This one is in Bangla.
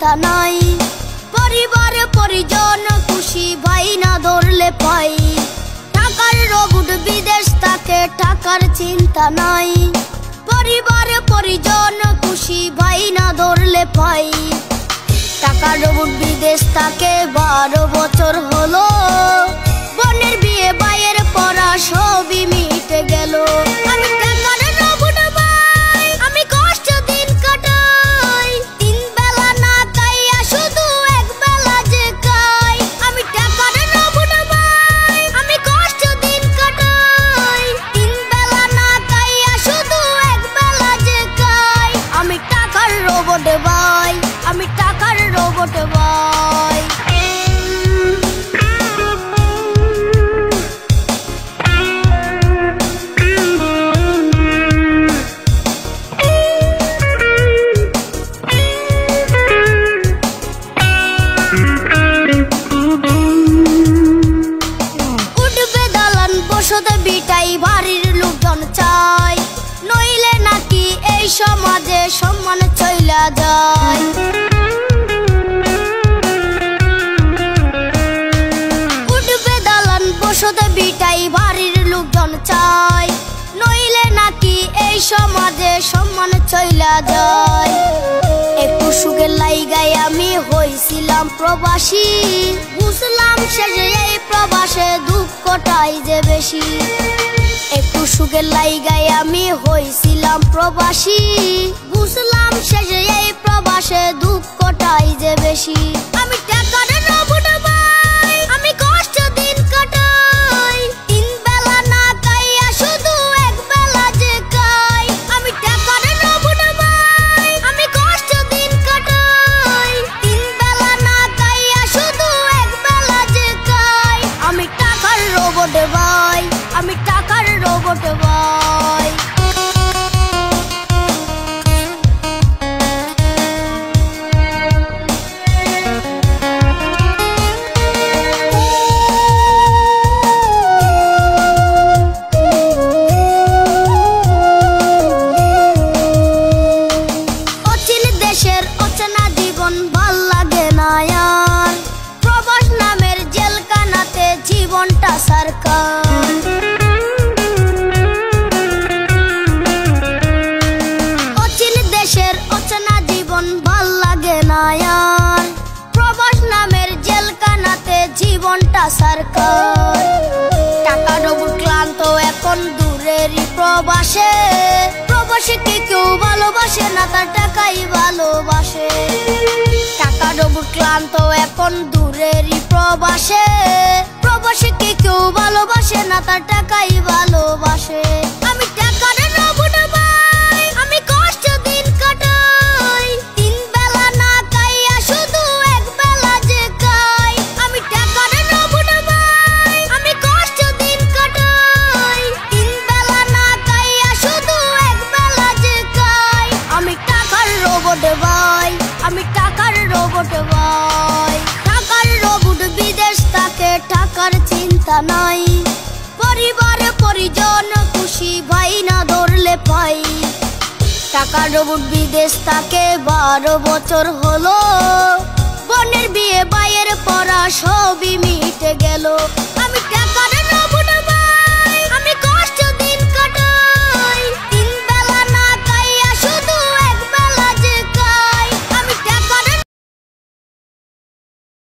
চিন্তা নাই। পরিবার, পরিজন খুশি ভাই না ধরলে পাই। টাকার রোগ বিদেশ তাকে টাকার চিন্তা নাই। পরিবার, পরিজন খুশি ভাই না ধরলে পাই। টাকার রোগ বিদেশ, তাকে বারো বছর হলো। রোবট দালান বসতে বিটাই বাড়ির লোকজন চাই নইলে নাকি এই সমাজে সম্মান চইলা যায়। চাই। নইলে নাকি এই সমাজে সম্মান চইলা যায়। একটু সুখের লাইগাই আমি হইছিলাম প্রবাসী। বুঝলাম শেষে এই প্রবাসে দুঃখটাই যে বেশি। একটু সুখের লাইগাই আমি হইছিলাম প্রবাসী। বুঝলাম শেষে এই প্রবাসে দুঃখটাই যে বেশি। আমি টাকার সরকার। দেশের অচেনা জীবন ভালো লাগে প্রবাস নামের জেলখানাতে জীবনটা সরকার। টাকা ডবু ক্লান্ত এখন দূরেরই প্রবাসে। প্রবাসে কে কেউ ভালোবাসে না, তার টাকাই ভালোবাসে। ক্লান্ত এখন দূরেরই প্রবাসে। প্রবাসে কে কেউ ভালোবাসে না তার টাকাই নাই। পরিবার পরিজন খুশি ভাই না ধরলে পাই। টাকা রবুট বিদেশ তাকে বারো বছর হলো। বোনের বিয়ে বাইয়ের পড়া সবই মিটে